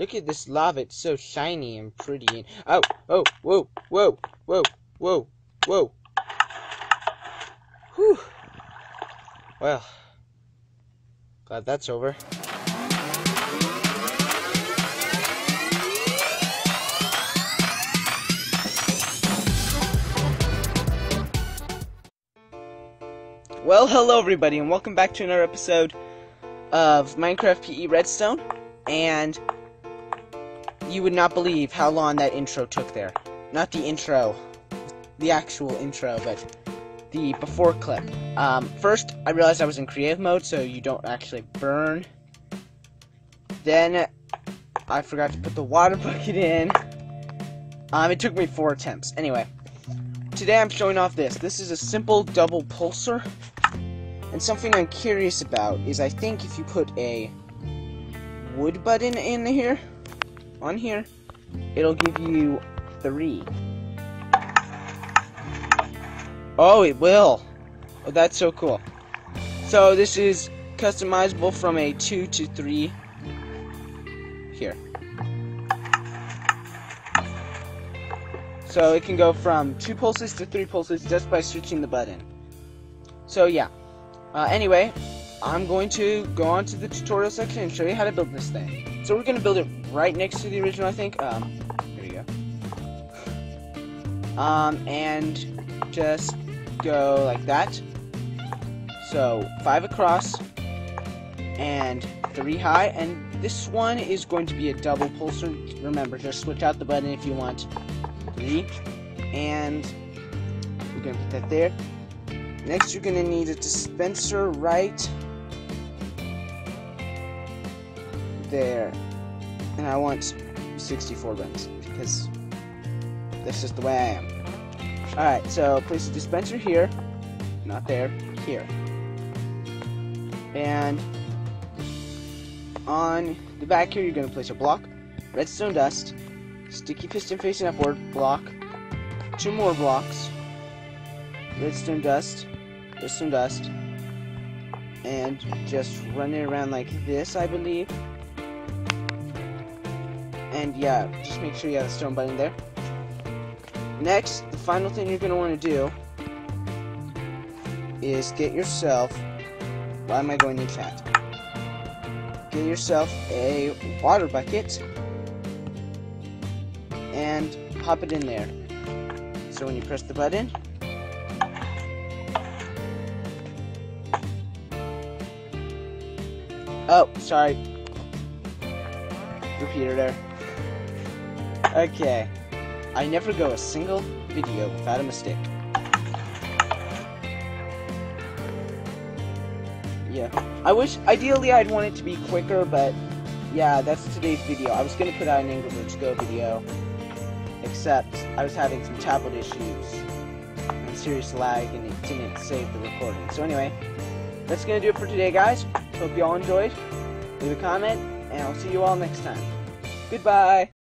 Look at this lava, it's so shiny and pretty. And, oh, oh, whoa, whoa, whoa, whoa, whoa. Whew. Well, glad that's over. Well, hello everybody, and welcome back to another episode of Minecraft PE Redstone. And you would not believe how long that intro took there. Not the intro, the actual intro, but the before clip. Um, first, I realized I was in creative mode, so you don't actually burn. Then, I forgot to put the water bucket in. Um, it took me four attempts. Anyway, today I'm showing off this. This is a simple double pulser. And something I'm curious about is I think if you put a wood button in here, on here, it'll give you three. Oh, it will. Oh, that's so cool. So this is customizable from a 2 to 3 here. So it can go from 2 pulses to 3 pulses just by switching the button. So yeah. Uh, anyway, I'm going to go on to the tutorial section and show you how to build this thing. So we're going to build it right next to the original, I think. Um, here we go. Um, and just go like that. So, five across and three high. And this one is going to be a double pulser. Remember, just switch out the button if you want three. And we're going to put that there. Next, you're going to need a dispenser right there. And I want 64 runs because that's just the way I am. Alright, so place the dispenser here. Not there, here. And on the back here, you're going to place a block, redstone dust, sticky piston facing upward, block, two more blocks, redstone dust, redstone dust, and just run it around like this, I believe. And yeah, just make sure you have the stone button there. Next, the final thing you're going to want to do is get yourself, why am I going to chat? Get yourself a water bucket and pop it in there. So when you press the button, Oh, sorry. Repeater there. Okay. I never go a single video without a mistake. Yeah. I wish, ideally I'd want it to be quicker, but yeah, that's today's video. I was gonna put out an Angry Birds Go video, except I was having some tablet issues and serious lag and it didn't save the recording. So anyway, that's gonna do it for today, guys. Hope you all enjoyed. Leave a comment, and I'll see you all next time. Goodbye.